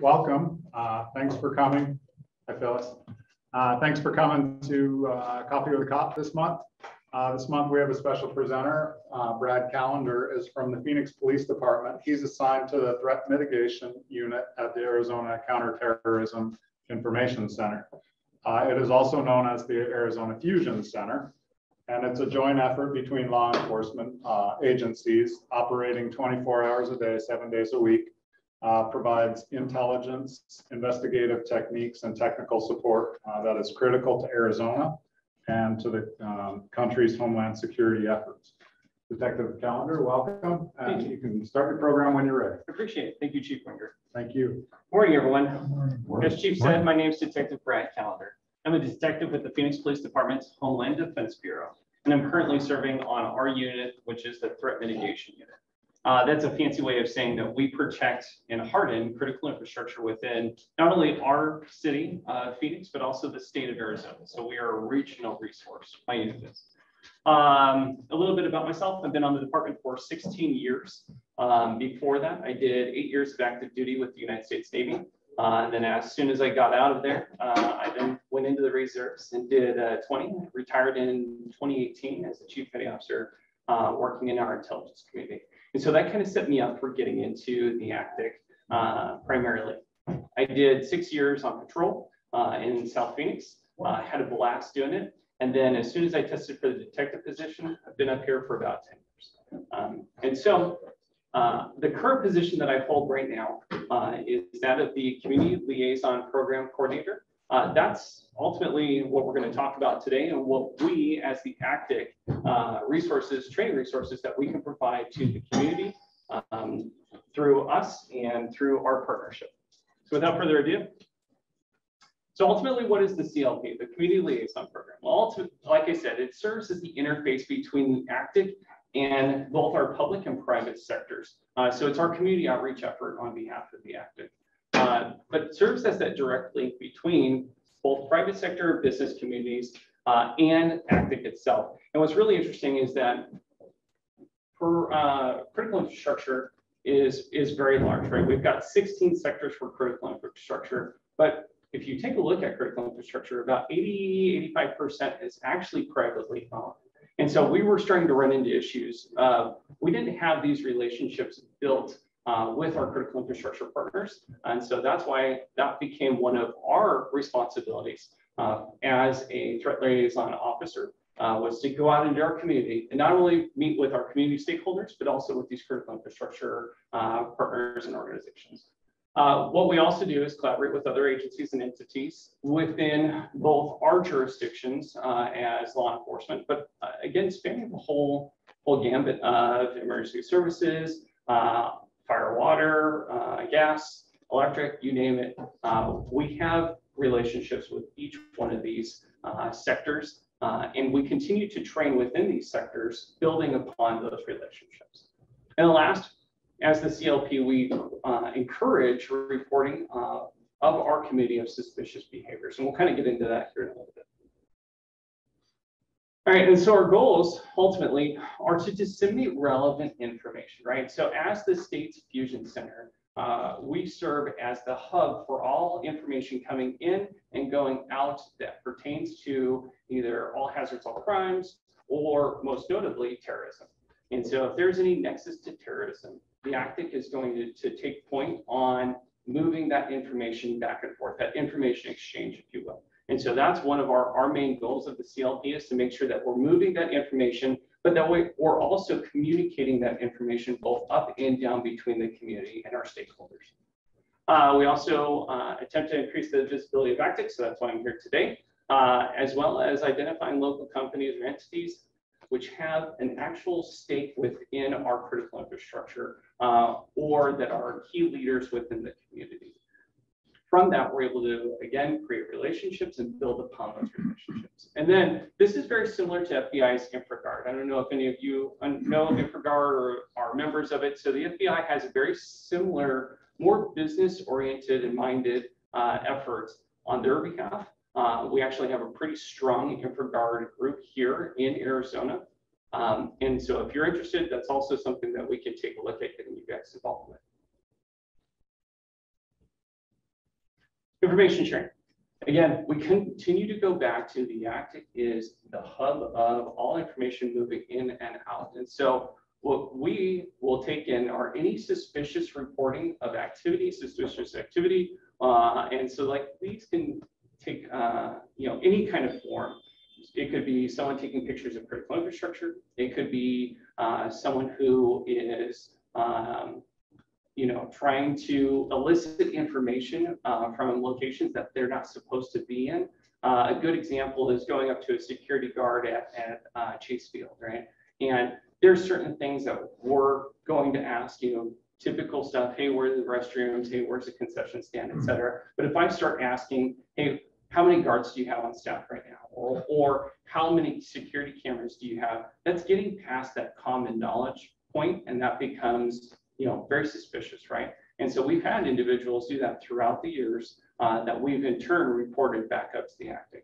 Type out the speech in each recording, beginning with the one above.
welcome. Uh, Thanks for coming. Hi, Phyllis. Uh, Thanks for coming to uh, Coffee with a Cop this month. Uh, This month, we have a special presenter. Uh, Brad Calendar is from the Phoenix Police Department. He's assigned to the Threat Mitigation Unit at the Arizona Counterterrorism Information Center. Uh, It is also known as the Arizona Fusion Center. And it's a joint effort between law enforcement agencies operating 24 hours a day, seven days a week uh, provides intelligence, investigative techniques, and technical support uh, that is critical to Arizona and to the um, country's homeland security efforts. Detective Calendar, welcome, and you can start your program when you're ready. Appreciate it. Thank you, Chief Wingert. Thank you. Morning, everyone. As Chief said, my name is Detective Brad Calendar. I'm a detective with the Phoenix Police Department's Homeland Defense Bureau, and I'm currently serving on our unit, which is the Threat Mitigation Unit. Uh, that's a fancy way of saying that we protect and harden critical infrastructure within not only our city, uh, Phoenix, but also the state of Arizona. So we are a regional resource. My unit is. Um, a little bit about myself. I've been on the department for 16 years. Um, before that, I did eight years of active duty with the United States Navy. Uh, and then as soon as I got out of there, uh, I then went into the reserves and did uh, 20, retired in 2018 as the chief petty officer, uh, working in our intelligence community. And so that kind of set me up for getting into the ACTIC uh, primarily. I did six years on patrol uh, in South Phoenix, uh, had a blast doing it. And then as soon as I tested for the detective position, I've been up here for about 10 years. Um, and so uh, the current position that I hold right now uh, is that of the Community Liaison Program Coordinator. Uh, that's ultimately what we're going to talk about today and what we as the ACTIC uh, resources, training resources that we can provide to the community um, through us and through our partnership. So without further ado, so ultimately, what is the CLP, the Community Liaison Program? Well, like I said, it serves as the interface between the ACTIC and both our public and private sectors. Uh, so it's our community outreach effort on behalf of the ACTIC. Uh, but serves as that direct link between both private sector business communities uh, and ACTIC itself. And what's really interesting is that for uh, critical infrastructure is, is very large, right? We've got 16 sectors for critical infrastructure, but if you take a look at critical infrastructure, about 80, 85% is actually privately owned. And so we were starting to run into issues. Uh, we didn't have these relationships built uh, with our critical infrastructure partners. And so that's why that became one of our responsibilities uh, as a threat liaison officer uh, was to go out into our community and not only meet with our community stakeholders, but also with these critical infrastructure uh, partners and organizations. Uh, what we also do is collaborate with other agencies and entities within both our jurisdictions as law enforcement, but again, spanning the whole, whole gambit of emergency services, fire, water, uh, gas, electric, you name it. Uh, we have relationships with each one of these sectors, and we continue to train within these sectors, building upon those relationships. And last as the CLP, we uh, encourage reporting uh, of our committee of suspicious behaviors. And we'll kind of get into that here in a little bit. All right, and so our goals ultimately are to disseminate relevant information, right? So as the state's fusion center, uh, we serve as the hub for all information coming in and going out that pertains to either all hazards, all crimes, or most notably terrorism. And so if there's any nexus to terrorism, the ACTIC is going to, to take point on moving that information back and forth, that information exchange, if you will. And so that's one of our, our main goals of the CLP is to make sure that we're moving that information, but that way we're also communicating that information both up and down between the community and our stakeholders. Uh, we also uh, attempt to increase the visibility of ACTIC, so that's why I'm here today, uh, as well as identifying local companies or entities which have an actual stake within our critical infrastructure uh, or that are key leaders within the community. From that, we're able to, again, create relationships and build upon those relationships. And then this is very similar to FBI's InfraGard. I don't know if any of you know InfraGard or are members of it. So the FBI has a very similar, more business-oriented and minded uh, efforts on their behalf. Uh, we actually have a pretty strong InfraGard group here in Arizona. Um, and so if you're interested, that's also something that we can take a look at getting you guys involved with. Information sharing. Again, we continue to go back to the ACTIC is the hub of all information moving in and out. And so what we will take in are any suspicious reporting of activity, suspicious activity. Uh, and so like these can take, uh, you know, any kind of form. It could be someone taking pictures of critical infrastructure. It could be uh, someone who is um, you know, trying to elicit information uh, from locations that they're not supposed to be in. Uh, a good example is going up to a security guard at, at uh, Chase Field, right? And there's certain things that we're going to ask, you know, typical stuff, hey, where are the restrooms? Hey, where's the concession stand, et cetera. But if I start asking, hey, how many guards do you have on staff right now? Or, or how many security cameras do you have? That's getting past that common knowledge point, and that becomes you know, very suspicious, right? And so we've had individuals do that throughout the years uh, that we've in turn reported back up to the ACTIC.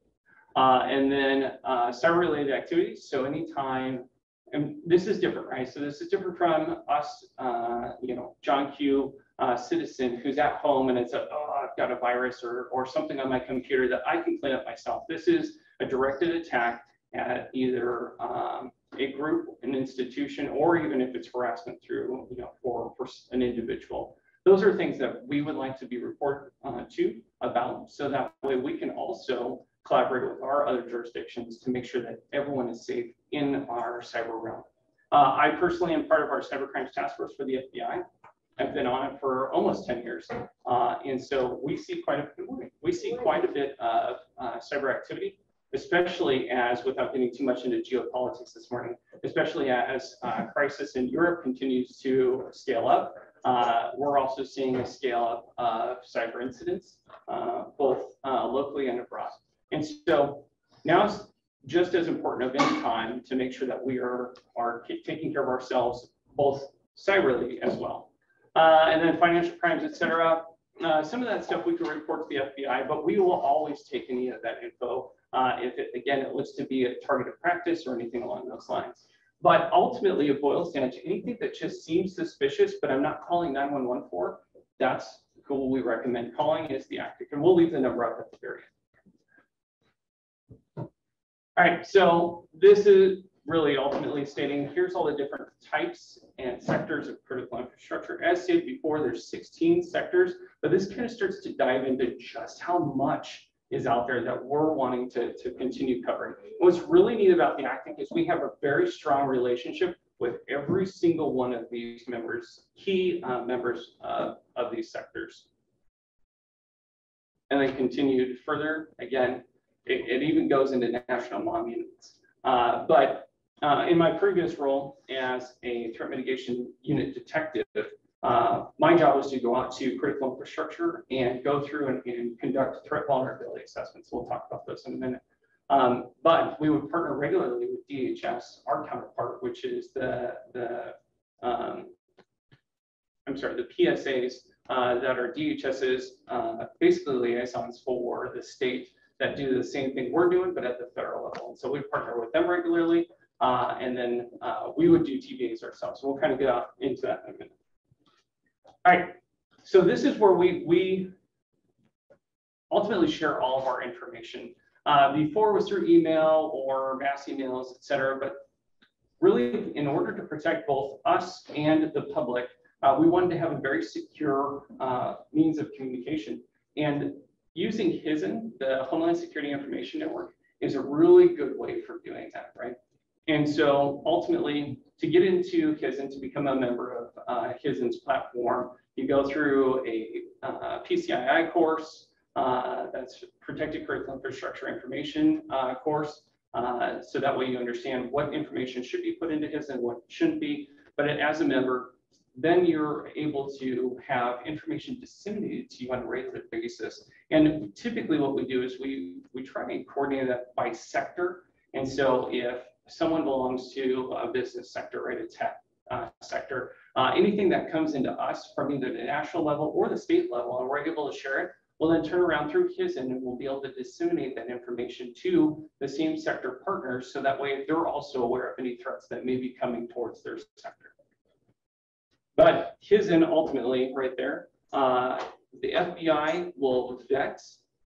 Uh, and then uh, cyber-related activities. So anytime, and this is different, right? So this is different from us, uh, you know, John Q. Uh, citizen who's at home and it's a, oh, I've got a virus or, or something on my computer that I can clean up myself. This is a directed attack at either um, a group, an institution, or even if it's harassment through, you know, for, for an individual. Those are things that we would like to be reported uh, to about, so that way we can also collaborate with our other jurisdictions to make sure that everyone is safe in our cyber realm. Uh, I personally am part of our cyber crimes task force for the FBI. I've been on it for almost 10 years. Uh, and so we see quite a, we see quite a bit of uh, cyber activity especially as, without getting too much into geopolitics this morning, especially as uh, crisis in Europe continues to scale up. Uh, we're also seeing a scale up of cyber incidents, uh, both uh, locally and abroad. And so now it's just as important of any time to make sure that we are, are taking care of ourselves, both cyberly as well. Uh, and then financial crimes, et cetera. Uh, some of that stuff we can report to the FBI, but we will always take any of that info uh, if it, again, it looks to be a target of practice or anything along those lines. But ultimately, it boils down to anything that just seems suspicious, but I'm not calling 911 for, that's who we recommend calling is the ACTIC, and we'll leave the number up at the very end. All right, so this is really ultimately stating here's all the different types and sectors of critical infrastructure. As stated before, there's 16 sectors, but this kind of starts to dive into just how much is out there that we're wanting to, to continue covering. What's really neat about the ACTIC is we have a very strong relationship with every single one of these members, key uh, members uh, of these sectors. And then continued further, again, it, it even goes into national monuments. Uh, but uh, in my previous role as a threat mitigation unit detective, uh, my job was to go out to critical infrastructure and go through and, and, conduct threat vulnerability assessments. We'll talk about those in a minute. Um, but we would partner regularly with DHS, our counterpart, which is the, the um, I'm sorry, the PSAs uh, that are DHS's uh, basically liaisons for the state that do the same thing we're doing, but at the federal level. And so we partner with them regularly, uh, and then uh, we would do TVAs ourselves. So we'll kind of get into that in a minute. All right, so this is where we, we ultimately share all of our information. Uh, before was through email or mass emails, et cetera, but really in order to protect both us and the public, uh, we wanted to have a very secure uh, means of communication. And using HSIN, the Homeland Security Information Network, is a really good way for doing that, right? And so ultimately, to get into HSIN, to become a member of uh, HSIN's platform, you go through a uh, PCII course, uh, that's Protected Critical Infrastructure Information uh, course. Uh, so that way you understand what information should be put into and what shouldn't be. But as a member, then you're able to have information disseminated to you on a regular basis. And typically what we do is we, we try and coordinate that by sector. And so if someone belongs to a business sector, right, a tech uh, sector, uh, anything that comes into us from either the national level or the state level, and we're able to share it, we'll then turn around through HSIN and we'll be able to disseminate that information to the same sector partners so that way they're also aware of any threats that may be coming towards their sector. But HSIN ultimately, right there, uh, the FBI will vet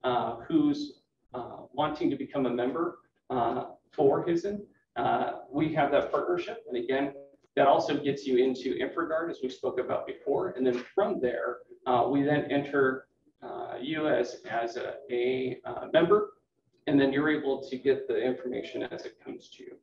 uh, who's uh, wanting to become a member uh, for HSIN. Uh, we have that partnership. And again, that also gets you into InfraGard, as we spoke about before. And then from there, uh, we then enter uh, you as, as a, a uh, member, and then you're able to get the information as it comes to you.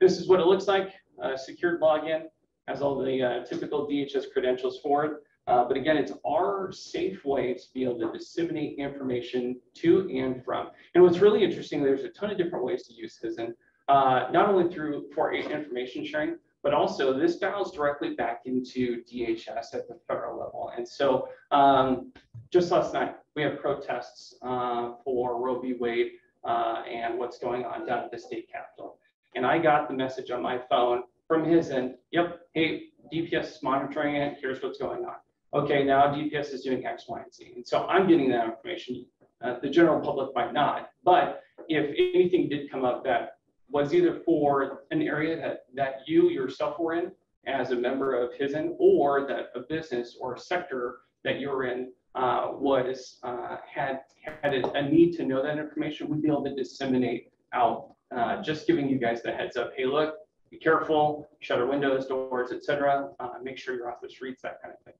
This is what it looks like, uh, secured login, has all the uh, typical DHS credentials for it. Uh, but again, it's our safe way to be able to disseminate information to and from. And what's really interesting, there's a ton of different ways to use HSIN, uh, not only through for information sharing, but also this dials directly back into DHS at the federal level. And so um, just last night, we have protests uh, for Roe v. Wade uh, and what's going on down at the state capitol. And I got the message on my phone from HSIN, yep, hey, DPS is monitoring it, here's what's going on. Okay, now DPS is doing X, Y, and Z. And so I'm getting that information. Uh, the general public might not, but if anything did come up that was either for an area that, that you yourself were in as a member of HSIN or that a business or a sector that you're in uh, was uh, had had a, a, need to know that information, we'd be able to disseminate out, uh, just giving you guys the heads up. Hey, look, be careful, shutter windows, doors, etc. Uh, make sure your office reads that kind of thing.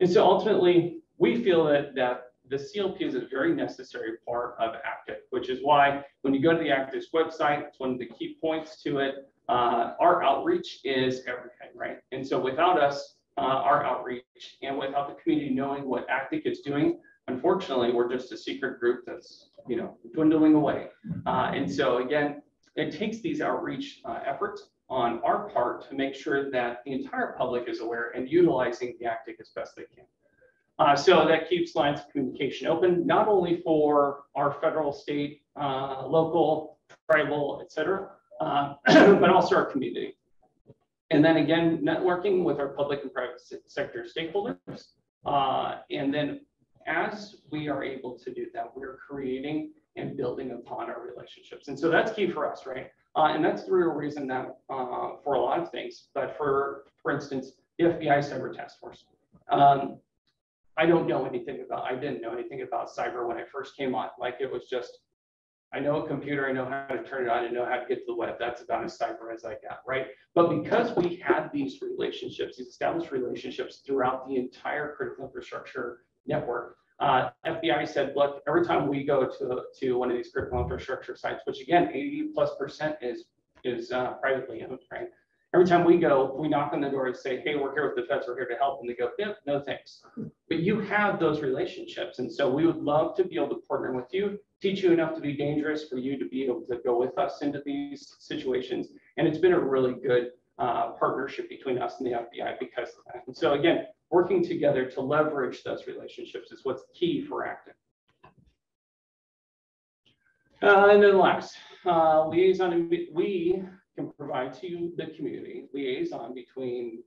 And so ultimately, we feel that, that the CLP is a very necessary part of ACTIC, which is why when you go to the ACTIC's website, it's one of the key points to it. Uh, our outreach is everything, right? And so without us, uh, our outreach, and without the community knowing what ACTIC is doing, unfortunately, we're just a secret group that's, you know, dwindling away. Uh, and so again, it takes these outreach uh, efforts on our part to make sure that the entire public is aware and utilizing the ACTIC as best they can. Uh, so that keeps lines of communication open, not only for our federal, state, uh, local, tribal, et cetera, uh, but also our community. And then again, networking with our public and private sector stakeholders. Uh, and then as we are able to do that, we're creating and building upon our relationships. And so that's key for us, right? Uh, and that's the real reason that uh, for a lot of things, but for, for instance, the FBI Cyber Task Force. Um, I don't know anything about, I didn't know anything about cyber when I first came on. Like it was just, I know a computer, I know how to turn it on, I know how to get to the web. That's about as cyber as I got, right? But because we had these relationships, these established relationships throughout the entire critical infrastructure network, uh, FBI said, look, every time we go to, to one of these critical infrastructure sites, which again, 80 plus percent is, is uh, privately owned, right? Every time we go, we knock on the door and say, hey, we're here with the feds, we're here to help. And they go, yeah, no thanks. But you have those relationships. And so we would love to be able to partner with you, teach you enough to be dangerous for you to be able to go with us into these situations. And it's been a really good uh, partnership between us and the FBI because of that. And so again, working together to leverage those relationships is what's key for ACTIC. Uh, and then last, uh, liaison, we can provide to the community liaison between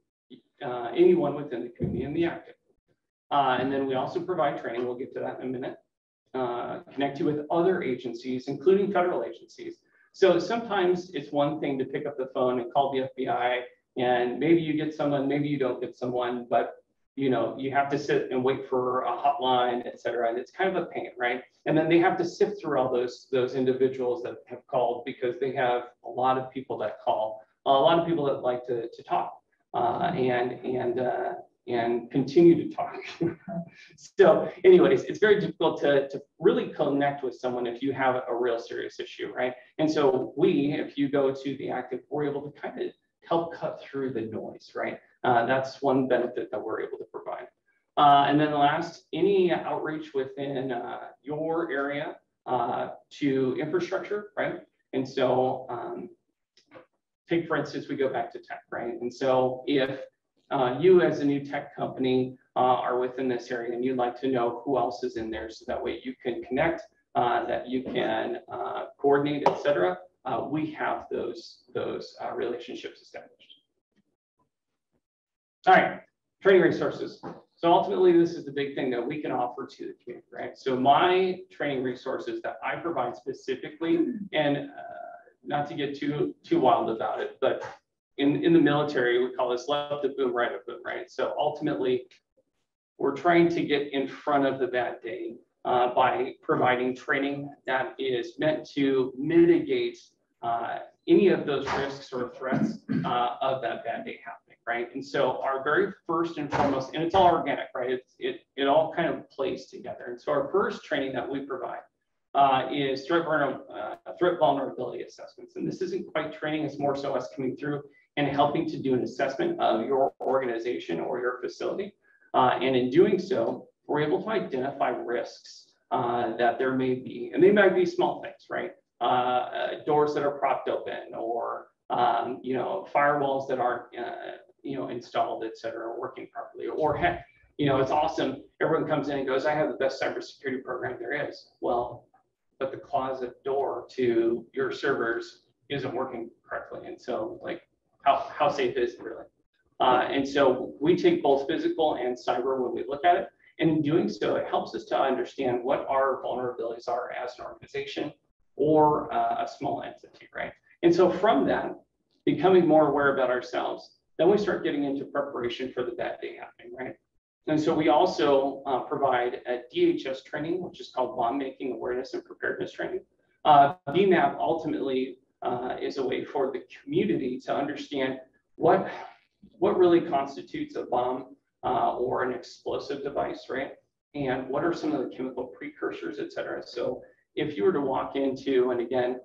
uh, anyone within the community and the ACTIC. Uh, and then we also provide training, we'll get to that in a minute, uh, connect you with other agencies, including federal agencies. So sometimes it's one thing to pick up the phone and call the FBI and maybe you get someone, maybe you don't get someone, but you know, you have to sit and wait for a hotline, et cetera. And it's kind of a pain, right? And then they have to sift through all those, those individuals that have called because they have a lot of people that call, a lot of people that like to, to talk uh, and, and, uh, and continue to talk. so anyways, it's very difficult to, to really connect with someone if you have a real serious issue, right? And so we, if you go to the ACTIC, we're able to kind of help cut through the noise, right? Uh, that's one benefit that we're able to provide. Uh, and then the last, any outreach within uh, your area uh, to infrastructure, right? And so um, take, for instance, we go back to tech, right? And so if uh, you as a new tech company uh, are within this area and you'd like to know who else is in there so that way you can connect, that you can coordinate, et cetera, we have those, those relationships established. All right, training resources. So ultimately, this is the big thing that we can offer to the community, right? So my training resources that I provide specifically, and uh, not to get too too wild about it, but in, in the military, we call this left of boom, right of boom, right? So ultimately, we're trying to get in front of the bad day uh, by providing training that is meant to mitigate uh, any of those risks or threats uh, of that bad day happening, right? And so our very first and foremost, and it's all organic, right? It's, it, it all kind of plays together. And so our first training that we provide uh, is threat, uh, threat vulnerability assessments. And this isn't quite training, it's more so us coming through and helping to do an assessment of your organization or your facility. Uh, and in doing so, we're able to identify risks that there may be. And they might be small things, right? Uh, uh doors that are propped open or, um, you know, firewalls that aren't, uh, you know, installed, et cetera, working properly. Or heck, you know, it's awesome. Everyone comes in and goes, I have the best cybersecurity program there is. Well, but the closet door to your servers isn't working correctly. And so like, how, how safe is it really? Uh, and so we take both physical and cyber when we look at it. And in doing so, it helps us to understand what our vulnerabilities are as an organization or uh, a small entity, right? And so from that, becoming more aware about ourselves, then we start getting into preparation for the bad day happening, right? And so we also uh, provide a DHS training, which is called bomb making awareness and preparedness training. Uh, BMAP ultimately uh, is a way for the community to understand what, what really constitutes a bomb uh, or an explosive device, right? And what are some of the chemical precursors, et cetera. So if you were to walk into, and again,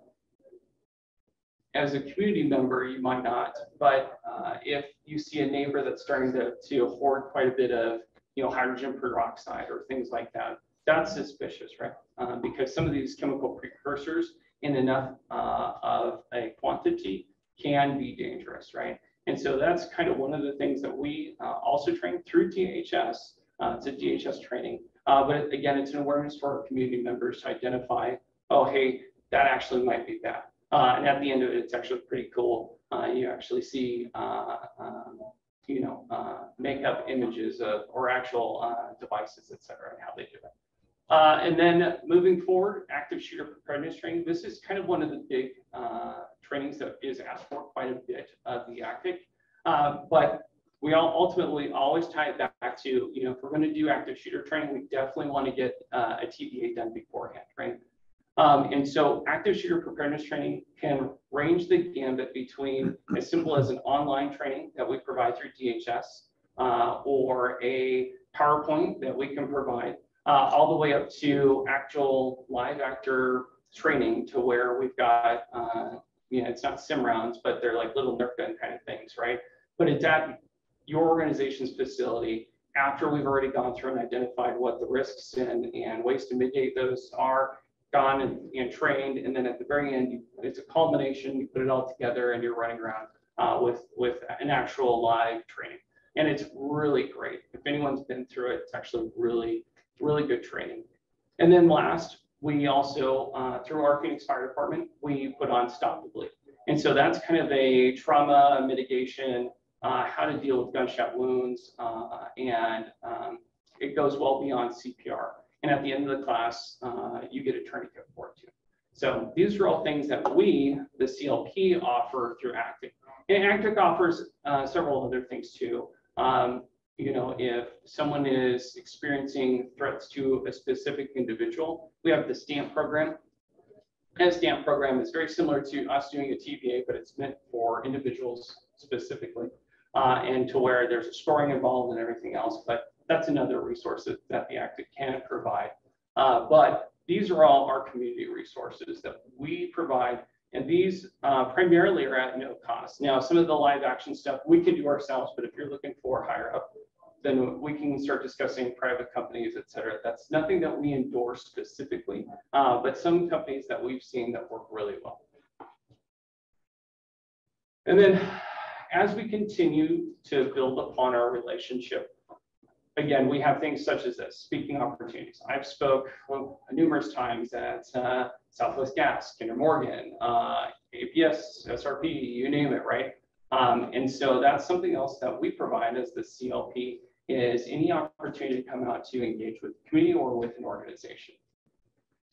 as a community member, you might not, but uh, if you see a neighbor that's starting to, to hoard quite a bit of, you know, hydrogen peroxide or things like that, that's suspicious, right? Uh, because some of these chemical precursors in enough uh, of a quantity can be dangerous, right? And so that's kind of one of the things that we uh, also train through DHS. Uh, it's a DHS training. Uh, but again, it's an awareness for our community members to identify, oh, hey, that actually might be bad. Uh, and at the end of it, it's actually pretty cool. Uh, you actually see, uh, um, you know, makeup images of or actual devices, et cetera, and how they do it. Uh, and then moving forward, active shooter preparedness training. This is kind of one of the big uh, trainings that is asked for quite a bit of the ACTIC. Uh, but we all ultimately always tie it back to, you know, if we're going to do active shooter training, we definitely want to get uh, a TVA done beforehand, right? Um, and so active shooter preparedness training can range the gambit between as simple as an online training that we provide through DHS uh, or a PowerPoint that we can provide uh, all the way up to actual live actor training to where we've got, uh, you know, it's not sim rounds, but they're like little Nerf gun kind of things, right? But it's at your organization's facility after we've already gone through and identified what the risks and, and ways to mitigate those are, gone and, and trained, and then at the very end, you, it's a culmination, you put it all together and you're running around uh, with, with an actual live training. And it's really great. If anyone's been through it, it's actually really really good training. And then last, we also, uh, through our Phoenix Fire Department, we put on Stop the Bleed. And so that's kind of a trauma mitigation, uh, how to deal with gunshot wounds, uh, and um, it goes well beyond CPR. And at the end of the class, uh, you get a tourniquet for it too. So these are all things that we, the CLP, offer through ACTIC. And ACTIC offers uh, several other things too. Um, you know, if someone is experiencing threats to a specific individual, we have the STAMP program. And STAMP program is very similar to us doing a TVA, but it's meant for individuals specifically, uh, and to where there's a scoring involved and everything else. But that's another resource that, that the ACTIC can provide. Uh, but these are all our community resources that we provide and these uh, primarily are at no cost. Now, some of the live action stuff we can do ourselves, but if you're looking for higher up then we can start discussing private companies, et cetera. That's nothing that we endorse specifically, uh, but some companies that we've seen that work really well. And then as we continue to build upon our relationship, again, we have things such as this, speaking opportunities. I've spoke well, numerous times at uh, Southwest Gas, Kinder Morgan, uh, APS, SRP, you name it, right? Um, and so that's something else that we provide as the CLP is any opportunity to come out to engage with the community or with an organization.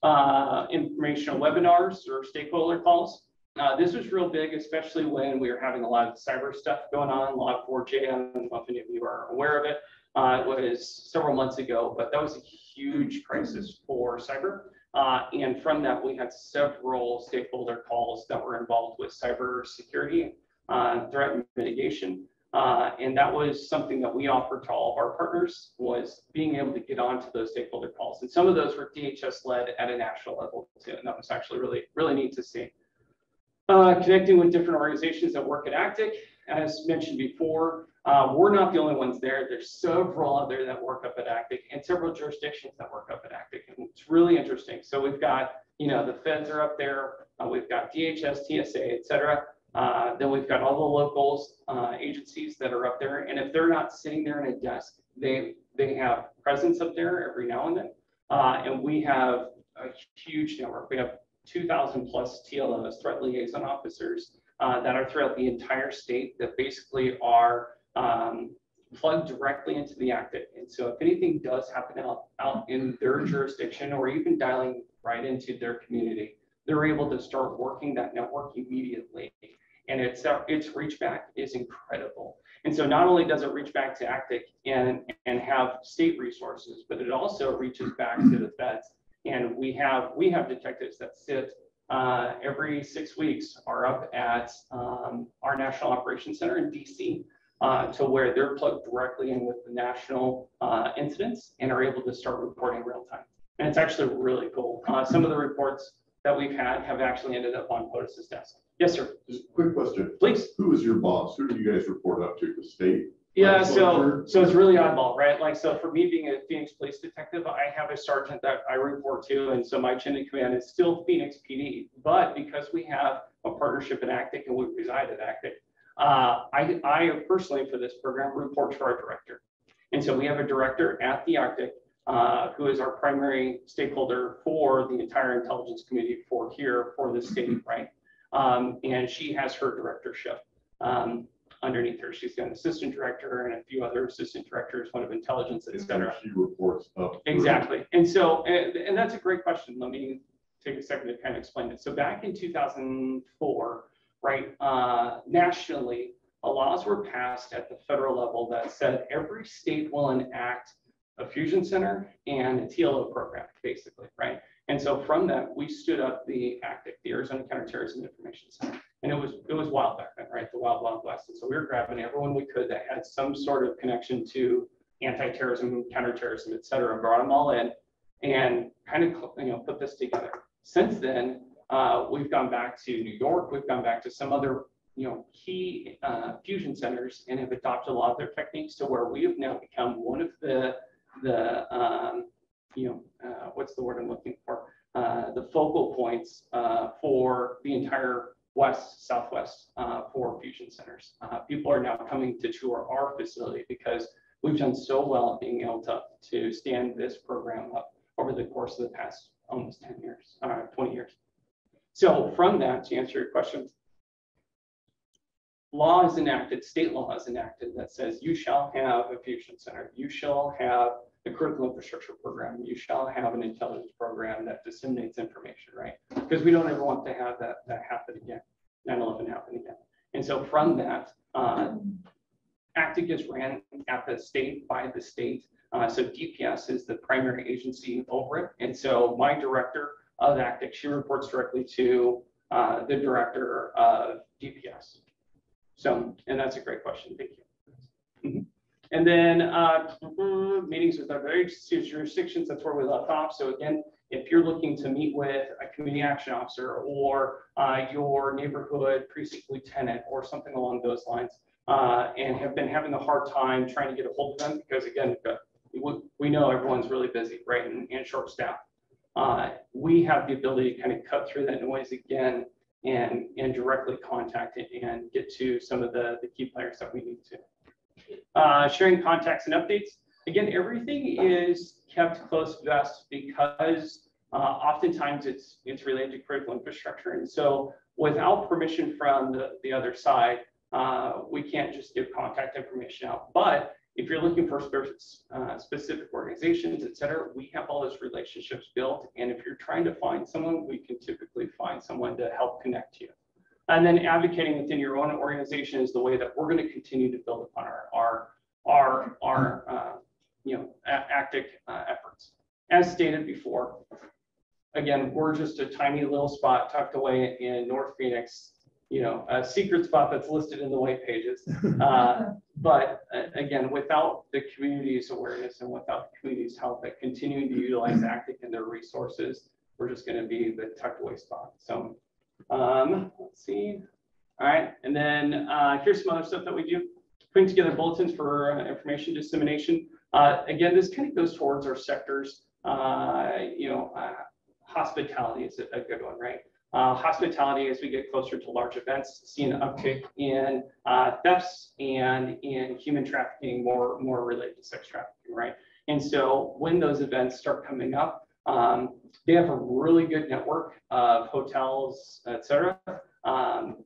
Uh, informational webinars or stakeholder calls. Uh, this was real big, especially when we were having a lot of cyber stuff going on, Log4j. I don't know if any of you are aware of it. Uh, it was several months ago, but that was a huge crisis for cyber. Uh, and from that, we had several stakeholder calls that were involved with cyber security, uh, threat mitigation. Uh, and that was something that we offered to all of our partners was being able to get onto those stakeholder calls. And some of those were DHS led at a national level too. And that was actually really, really neat to see. Uh, connecting with different organizations that work at ACTIC, as mentioned before, uh, we're not the only ones there. There's several other that work up at ACTIC and several jurisdictions that work up at ACTIC. And it's really interesting. So we've got, you know, the feds are up there. Uh, we've got DHS, TSA, et cetera. Uh, then we've got all the locals, uh, agencies that are up there. And if they're not sitting there in a desk, they, they have presence up there every now and then. And we have a huge network. We have 2,000 plus TLOs, threat liaison officers, uh, that are throughout the entire state that basically are um, plugged directly into the ACTIC. And so if anything does happen out, out in their jurisdiction or even dialing right into their community, they're able to start working that network immediately. And its, uh, its reach back is incredible. And so not only does it reach back to ACTIC and, and have state resources, but it also reaches back to the feds. And we have, we have detectives that sit uh, every six weeks are up at um, our National Operations Center in DC uh, to where they're plugged directly in with the national uh, incidents and are able to start reporting real time. And it's actually really cool. Uh, some of the reports that we've had have actually ended up on POTUS's desk. Yes, sir. Just a quick question. Please. Who is your boss? Who do you guys report up to? The state? Yeah, so so it's really oddball, right? Like so for me being a Phoenix police detective, I have a sergeant that I report to, and so my chain of command is still Phoenix PD. But because we have a partnership in ACTIC and we reside at ACTIC, uh, I I personally for this program report to our director, and so we have a director at the ACTIC uh, who is our primary stakeholder for the entire intelligence community for here for the state, right? Um, and she has her directorship. Um, underneath her. She's got an assistant director and a few other assistant directors, one of intelligence, et And cetera. She reports up. Exactly. And so, and, and that's a great question. Let me take a second to kind of explain it. So back in 2004, right, uh, nationally, laws were passed at the federal level that said every state will enact a fusion center and a TLO program, basically, right? And so from that, we stood up the ACTIC, the Arizona Counterterrorism Information Center. And it was it was wild back then, right? The wild, wild west. And so we were grabbing everyone we could that had some sort of connection to anti-terrorism, counterterrorism, et cetera, and brought them all in and kind of you know put this together. Since then, uh, we've gone back to New York. We've gone back to some other you know key uh, fusion centers and have adopted a lot of their techniques to where we have now become one of the the um, you know uh, what's the word I'm looking for uh, the focal points uh, for the entire west, southwest uh, for fusion centers. Uh, people are now coming to tour our facility because we've done so well at being able to, to stand this program up over the course of the past almost 10 years, uh, 20 years. So from that, to answer your question, law is enacted, state law is enacted that says you shall have a fusion center, you shall have a critical infrastructure program, you shall have an intelligence program that disseminates information, right? Because we don't ever want to have that, that happen again, 9-11 happen again. And so from that, uh, is ran at the state by the state. Uh, so DPS is the primary agency over it. And so my director of ACTIC, she reports directly to uh, the director of DPS. So, and that's a great question. Thank you. Mhm. And then uh, meetings with other agencies, jurisdictions, that's where we left off. So again, if you're looking to meet with a community action officer or uh, your neighborhood precinct lieutenant or something along those lines, uh, and have been having a hard time trying to get a hold of them because again, we know everyone's really busy, right, and, and short staff. Uh, we have the ability to kind of cut through that noise again and, and directly contact it and get to some of the, the key players that we need to. Uh, sharing contacts and updates. Again, everything is kept close to us because uh, oftentimes it's it's related to critical infrastructure. And so without permission from the, the other side, uh, we can't just give contact information out. But if you're looking for uh, specific organizations, et cetera, we have all those relationships built. And if you're trying to find someone, we can typically find someone to help connect you. And then advocating within your own organization is the way that we're going to continue to build upon our, our, our, our, uh, you know, ACTIC uh, efforts. As stated before, again, we're just a tiny little spot tucked away in North Phoenix, you know, a secret spot that's listed in the white pages. Uh, But uh, again, without the community's awareness and without the community's help at continuing to utilize ACTIC and their resources, we're just going to be the tucked away spot. So, um, let's see. All right, and then uh, here's some other stuff that we do. Putting together bulletins for uh, information dissemination. Uh, again, this kind of goes towards our sectors. Uh, you know, uh, hospitality is a a good one, right? Hospitality, as we get closer to large events, see an uptick in uh, thefts and in human trafficking, more more related to sex trafficking, right? And so when those events start coming up, um, they have a really good network of hotels, et cetera. Um,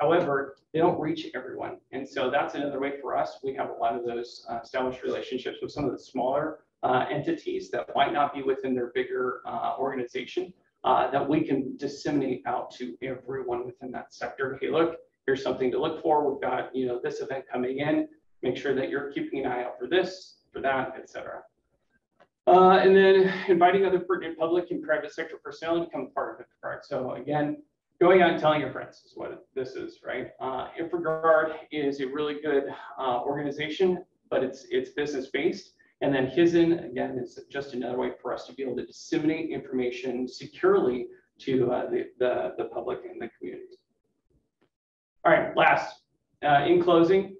however, they don't reach everyone. And so that's another way for us. We have a lot of those uh, established relationships with some of the smaller uh, entities that might not be within their bigger uh, organization uh, that we can disseminate out to everyone within that sector. Hey, look, here's something to look for. We've got, you know, this event coming in. Make sure that you're keeping an eye out for this, for that, et cetera. Uh, and then inviting other pertinent public and private sector personnel to become part of. Right? So again, going out and telling your friends is what this is, right? Uh, is a really good uh, organization, but it's it's business based. And then HSIN, again, is just another way for us to be able to disseminate information securely to uh, the, the, the public and the community. All right, last, uh, in closing,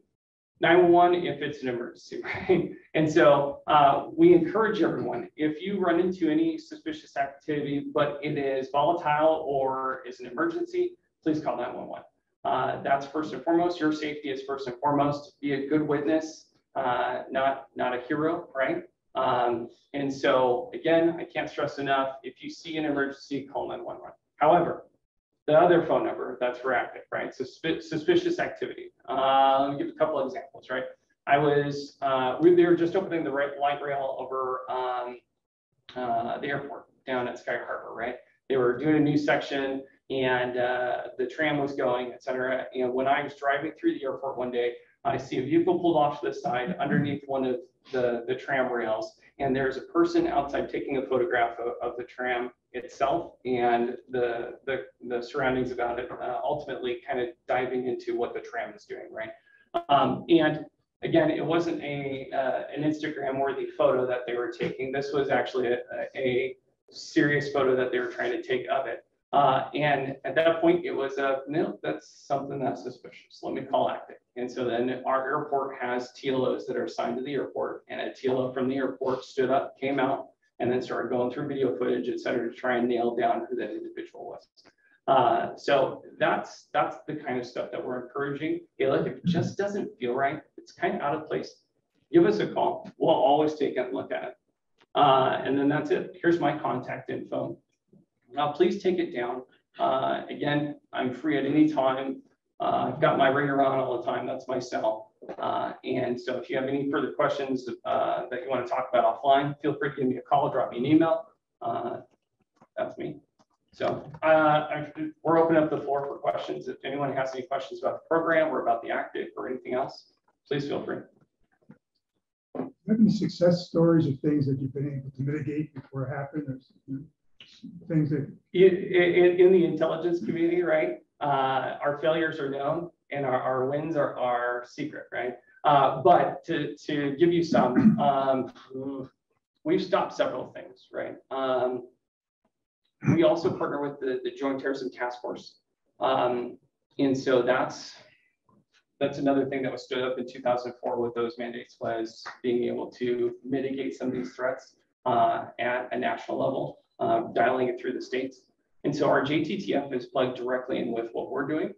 911 if it's an emergency, right? And so uh, we encourage everyone, if you run into any suspicious activity, but it is volatile or is an emergency, please call 911. Uh, that's first and foremost. Your safety is first and foremost. Be a good witness, uh, not not a hero, right? Um, and so again, I can't stress enough. If you see an emergency, call 911. However, the other phone number that's for ACTIC, right? Suspi- suspicious activity. Uh, let me give a couple of examples, right? I was, uh, we, they were just opening the right light rail over um, uh, the airport down at Sky Harbor, right? They were doing a new section and uh, the tram was going, et cetera. And when I was driving through the airport one day, I see a vehicle pulled off to the side underneath one of the, the tram rails. And there's a person outside taking a photograph of, of the tram itself and the, the, the surroundings about it, uh, ultimately kind of diving into what the tram is doing, right? Um, and again, it wasn't a, uh, an Instagram worthy photo that they were taking. This was actually a, a serious photo that they were trying to take of it. Uh, and at that point, it was a, no, that's something that's suspicious. Let me call ACTIC. And so then our airport has TLOs that are assigned to the airport and a TLO from the airport stood up, came out, and then started going through video footage, et cetera, to try and nail down who that individual was. Uh, so that's that's the kind of stuff that we're encouraging. Hey, look, if it just doesn't feel right, it's kind of out of place. Give us a call. We'll always take a look at it. Uh, and then that's it. Here's my contact info. Now, please take it down. Uh, again, I'm free at any time. Uh, I've got my ringer on all the time. That's my cell. Uh, and so if you have any further questions uh, that you want to talk about offline, feel free to give me a call, or drop me an email. Uh, that's me. So I, we're opening up the floor for questions. If anyone has any questions about the program or about the ACTIC or anything else, please feel free. you Have any success stories or things that you've been able to mitigate before it happened or things that, In, in, in the intelligence community, right? Uh, our failures are known and our, our wins are, are secret, right? Uh, but to, to give you some, um, we've stopped several things, right? Um, we also partner with the, the Joint Terrorism Task Force. Um, and so that's, that's another thing that was stood up in 2004 with those mandates was being able to mitigate some of these threats uh, at a national level, uh, dialing it through the states. And so our JTTF is plugged directly in with what we're doing.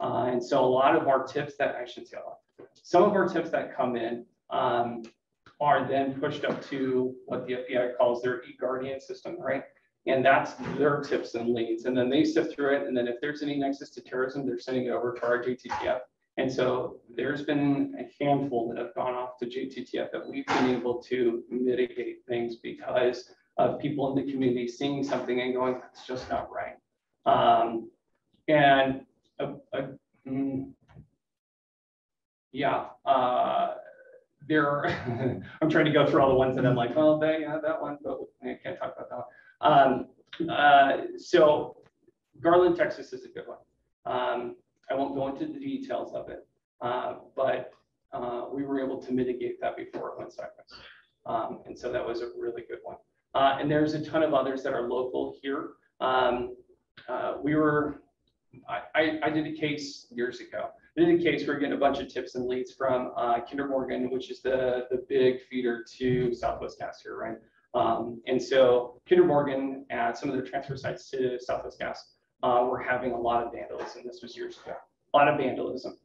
Uh, and so a lot of our tips that I should say, some of our tips that come in um, are then pushed up to what the FBI calls their eGuardian system, right? And that's their tips and leads. And then they sift through it. And then if there's any nexus to terrorism, they're sending it over to our JTTF. And so there's been a handful that have gone off to JTTF that we've been able to mitigate things because of people in the community seeing something and going, that's just not right. Um, and a, a, mm, yeah, uh, there, I'm trying to go through all the ones that I'm like, oh, they, yeah, that one, but I can't talk about that one. Um, uh, so Garland, Texas is a good one. Um, I won't go into the details of it, uh, but uh, we were able to mitigate that before it went sideways. Um, and so that was a really good one. Uh, and there's a ton of others that are local here. Um, uh, we were, I, I, did a case years ago. I did a case, we we're getting a bunch of tips and leads from uh, Kinder Morgan, which is the, the big feeder to Southwest Gas here, right? Um, and so Kinder Morgan at some of their transfer sites to Southwest Gas uh, were having a lot of vandalism. This was years ago, a lot of vandalism.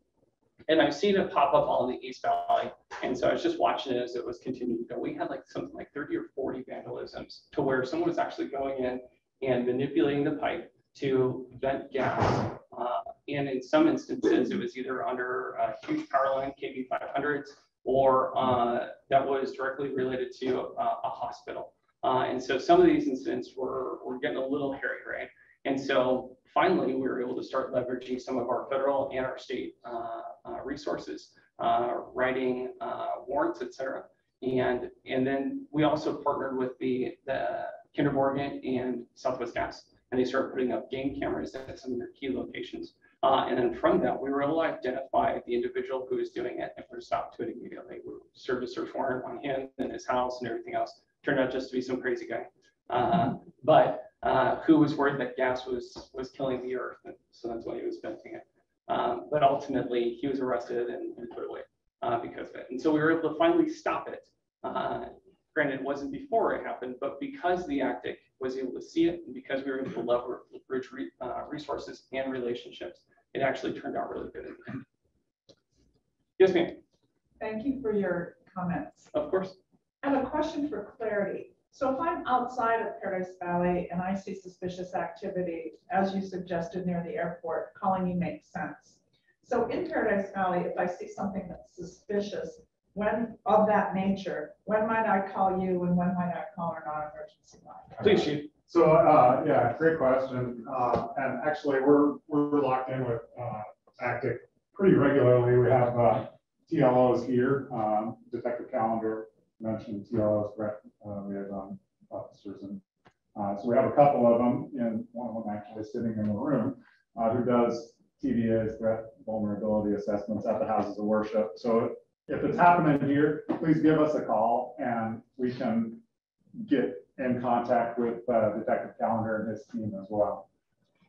And I've seen it pop up all in the East Valley. And so I was just watching it as it was continuing to go. We had like something like 30 or 40 vandalisms to where someone was actually going in and manipulating the pipe to vent gas. Uh, and in some instances, it was either under a huge power line, KV 500s, or uh, that was directly related to uh, a hospital. Uh, and so some of these incidents were, were getting a little hairy, right? And so finally, we were able to start leveraging some of our federal and our state uh, resources, writing warrants, et cetera. And, and then we also partnered with the, the Kinder Morgan and Southwest Gas, and they started putting up game cameras at some of their key locations. Uh, and then from that, we were able to identify the individual who was doing it and put a stop to it immediately. We served a search warrant on him and his house and everything else. Turned out just to be some crazy guy. Uh, but uh, who was worried that gas was was killing the earth, and so that's why he was venting it. Um, but ultimately, he was arrested and, and put away uh, because of it. And so we were able to finally stop it. Uh, granted, it wasn't before it happened, but because the ACTIC was able to see it, and because we were able to leverage re, uh, resources and relationships, it actually turned out really good. Yes, ma'am. Thank you for your comments. Of course. I have a question for clarity. So if I'm outside of Paradise Valley and I see suspicious activity, as you suggested near the airport, calling you makes sense. So in Paradise Valley, if I see something that's suspicious, when of that nature, when might I call you and when might I call our non-emergency line? Please, Chief. So, uh, yeah, great question. Uh, and actually, we're, we're locked in with, uh, ACTIC pretty regularly. We have, uh, TLOs here, um, Detective Calendar mentioned Brett, uh, we have, um, officers and, uh, so we have a couple of them and one of them actually sitting in the room, uh, who does TVAs, threat vulnerability assessments at the houses of worship. So if it's happening here, please give us a call and we can get in contact with uh, Detective Calendar and his team as well.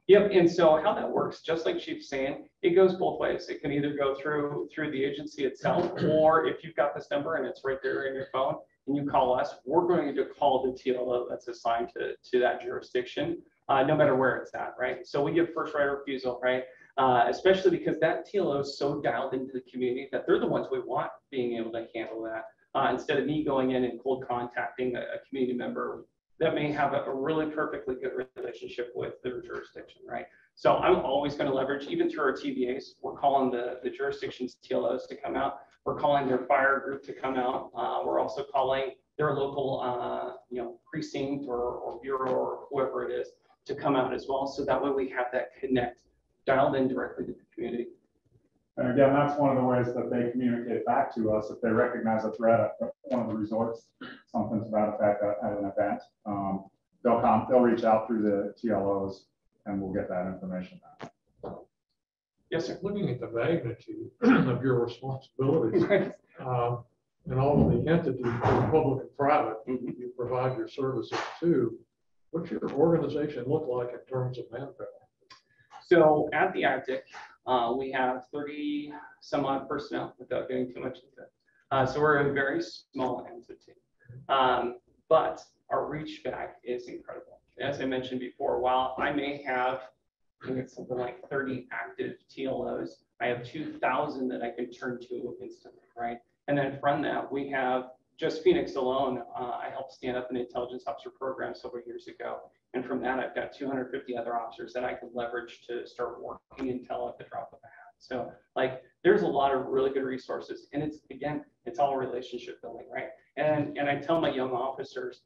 Yep, and so how that works, just like Chief's saying, it goes both ways. It can either go through through the agency itself, or if you've got this number and it's right there in your phone and you call us, we're going to call the TLO that's assigned to, to that jurisdiction, uh, no matter where it's at, right? So we give first right of refusal, right? Uh, especially because that TLO is so dialed into the community that they're the ones we want being able to handle that. Uh, instead of me going in and cold contacting a, a community member that may have a, really perfectly good relationship with their jurisdiction, right? So I'm always going to leverage, even through our TVAs, we're calling the, the jurisdictions TLOs to come out. We're calling their fire group to come out. Uh, we're also calling their local, uh, you know, precinct or, or bureau or whoever it is to come out as well. So that way we have that connect dialed in directly to the community. And again, that's one of the ways that they communicate back to us if they recognize a threat at one of the resorts, something to that effect at, at an event. Um, they'll come, they'll reach out through the TLOs and we'll get that information back. Yes, sir. Looking at the magnitude of your responsibilities um, and all of the entities, both public and private, Mhm. you provide your services to, what's your organization look like in terms of manpower? So at the ACTIC, uh, we have 30 some odd personnel without getting too much into it. Uh, so we're a very small entity. Um, but our reach back is incredible. As I mentioned before, while I may have, I think it's something like 30 active TLOs, I have 2,000 that I can turn to instantly, right? And then from that, we have just Phoenix alone. Uh, I helped stand up an intelligence officer program several years ago. And from that, I've got 250 other officers that I can leverage to start working intel at the drop of a hat. So like, there's a lot of really good resources. And it's, again, it's all relationship building, right? And, and I tell my young officers,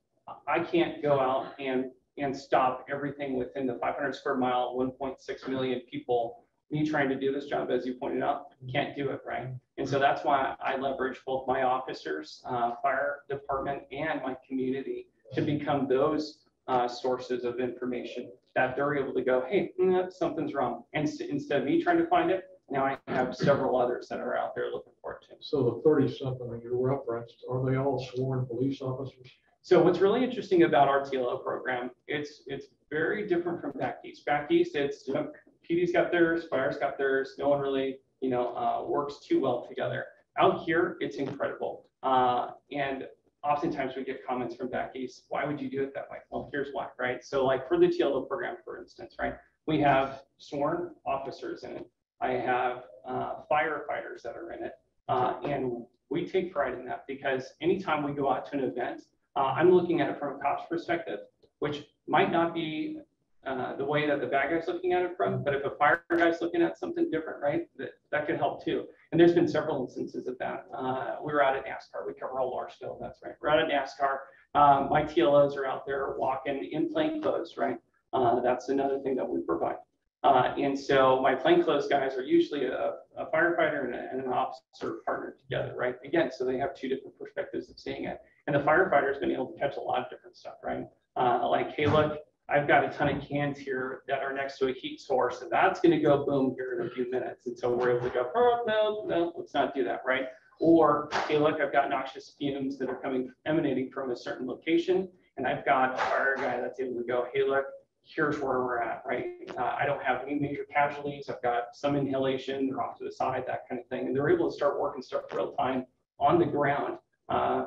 I can't go out and, and stop everything within the 500 square mile, 1.6 million people me trying to do this job, as you pointed out, can't do it, right? And so that's why I leverage both my officers, uh, fire department and my community to become those uh, sources of information that they're able to go, hey, mm, something's wrong. And s- instead of me trying to find it, now I have several others that are out there looking for it too. So the thirty something that you referenced, are they all sworn police officers? So what's really interesting about our TLO program, it's, it's very different from back east. Back east, it's, you know, PD's got theirs, fire's got theirs, no one really, you know, uh, works too well together. Out here, it's incredible. Uh, and oftentimes we get comments from back east, why would you do it that way? Well, here's why, right? So like for the TLO program, for instance, right? We have sworn officers in it. I have uh, firefighters that are in it. Uh, and we take pride in that because anytime we go out to an event, uh, I'm looking at it from a cop's perspective, which might not be uh, the way that the bad guy's looking at it from, but if a fire guy's looking at something different, right, that, that could help too. And there's been several instances of that. Uh, we were out at NASCAR, we cover all Larsville, that's right. We're out at NASCAR. Um, my TLOs are out there walking in plain clothes, right? Uh, that's another thing that we provide. Uh, and so my plainclothes guys are usually a, a firefighter and, a, and an officer partner together, right? Again, so they have two different perspectives of seeing it. And the firefighter's been able to catch a lot of different stuff, right? Uh, like, hey, look, I've got a ton of cans here that are next to a heat source, and that's going to go boom here in a few minutes. And so we're able to go, oh, no, no, let's not do that, right? Or, hey, look, I've got noxious fumes that are coming, emanating from a certain location, and I've got a fire guy that's able to go, hey, look, here's where we're at, right? Uh, I don't have any major casualties. I've got some inhalation, they're off to the side, that kind of thing. And they're able to start working stuff real time on the ground. Uh,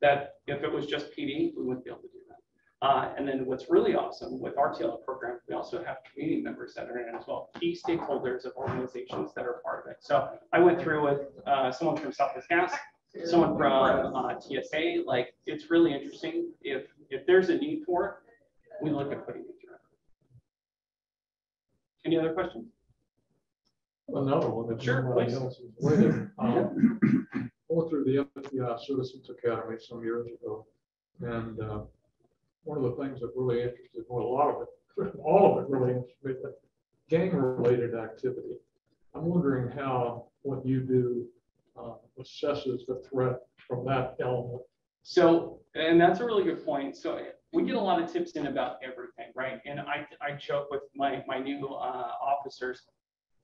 that if it was just PD, we wouldn't be able to do. Uh, and then what's really awesome with our TLO program, we also have community members that are in it as well, key stakeholders of organizations that are part of it. So I went through with uh, someone from Southwest Gas, someone from uh, TSA. Like it's really interesting. If if there's a need for it, we look at putting it through. Any other questions? Another one. if Sure, please. else waiting. Um, Went through the FBI Citizens Academy some years ago. And uh, one of the things that really interested, well, a lot of it, all of it really interested me, but gang-related activity. I'm wondering how what you do uh, assesses the threat from that element. So, and that's a really good point. So we get a lot of tips in about everything, right? And I, I joke with my, my new uh, officers.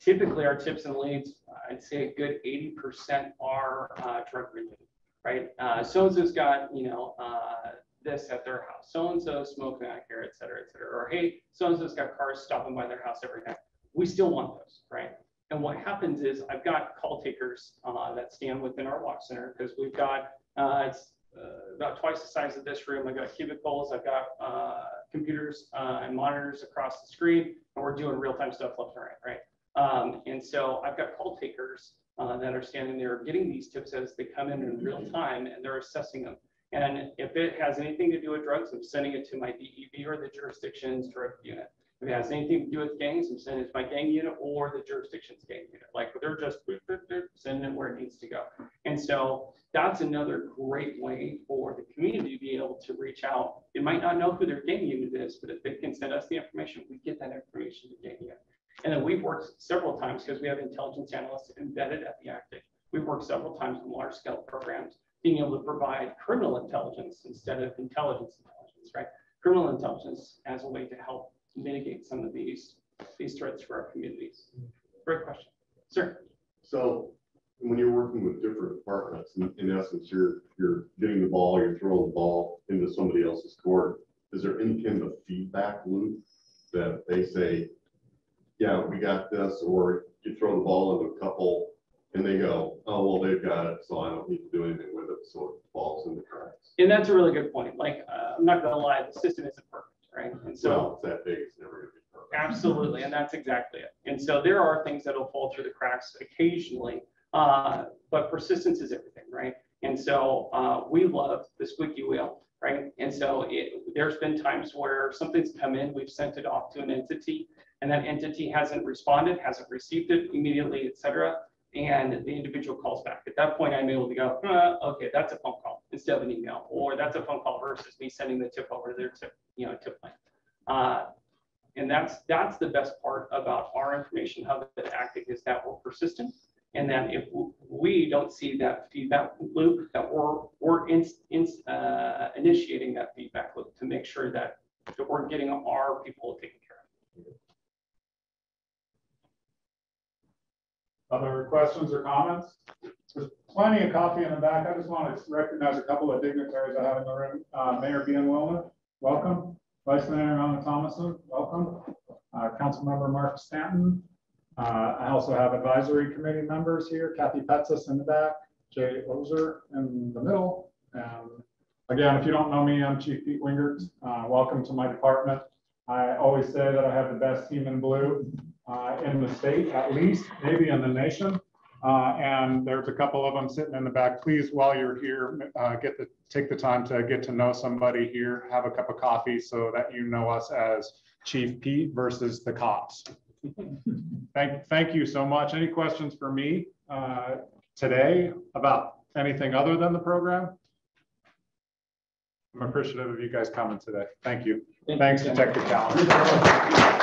Typically, our tips and leads, I'd say a good 80% are uh, drug related, right? Uh, so-and-so's got, you know, uh, this at their house. So-and-so smoking out here, et cetera, et cetera. Or, hey, so-and-so's got cars stopping by their house every night. We still want those, right? And what happens is I've got call takers uh, that stand within our watch center because we've got, uh, it's uh, about twice the size of this room. I've got cubicles, I've got uh, computers uh, and monitors across the screen, and we're doing real-time stuff left and right, right? Um, and so I've got call takers uh, that are standing there getting these tips as they come in in real time, and they're assessing them. And if it has anything to do with drugs, I'm sending it to my DEB or the jurisdiction's drug unit. If it has anything to do with gangs, I'm sending it to my gang unit or the jurisdiction's gang unit. Like they're just sending it where it needs to go. And so that's another great way for the community to be able to reach out. They might not know who their gang unit is, but if they can send us the information, we get that information to gang unit. And then we've worked several times because we have intelligence analysts embedded at the ACTIC. We've worked several times in large scale programs, being able to provide criminal intelligence instead of intelligence intelligence, right? Criminal intelligence as a way to help mitigate some of these, these threats for our communities. Great question. Sir? So when you're working with different departments, in, in essence, you're, you're getting the ball, you're throwing the ball into somebody else's court. Is there any kind of feedback loop that they say, yeah, we got this, or you throw the ball into a couple and they go, oh, well, they've got it, so I don't need to do anything with it, so it falls in the cracks. And that's a really good point. Like, uh, I'm not gonna lie, the system isn't perfect, right? And so So it's that big, it's never gonna be perfect. Absolutely, and that's exactly it. And so there are things that'll fall through the cracks occasionally, uh, but persistence is everything, right? And so uh, we love the squeaky wheel, right? And so it, there's been times where something's come in, we've sent it off to an entity, and that entity hasn't responded, hasn't received it immediately, et cetera. And the individual calls back. At that point, I'm able to go, okay, that's a phone call instead of an email, or that's a phone call versus me sending the tip over to their tip, you know, tip line. Uh, And that's, that's the best part about our information hub at ACTIC is that we're persistent. And that if we don't see that feedback loop, that we're, we're in, in, uh, initiating that feedback loop to make sure that, that we're getting our people taken care of. Other questions or comments? There's plenty of coffee in the back. I just want to recognize a couple of dignitaries I have in the room. Uh, Mayor Bien-Willner, welcome. Vice Mayor Anna Thomasson, welcome. Uh, Councilmember Mark Stanton. Uh, I also have advisory committee members here, Kathy Petzis in the back, Jay Ozer in the middle. Again, if you don't know me, I'm Chief Pete Wingert. Uh, welcome to my department. I always say that I have the best team in blue uh, in the state, at least, maybe in the nation. Uh, and there's a couple of them sitting in the back. Please, while you're here, uh, get the, take the time to get to know somebody here, have a cup of coffee so that you know us as Chief Pete versus the cops. Thank, thank you so much. Any questions for me uh, today about anything other than the program? I'm appreciative of you guys coming today. Thank you. Thanks, Detective Callen.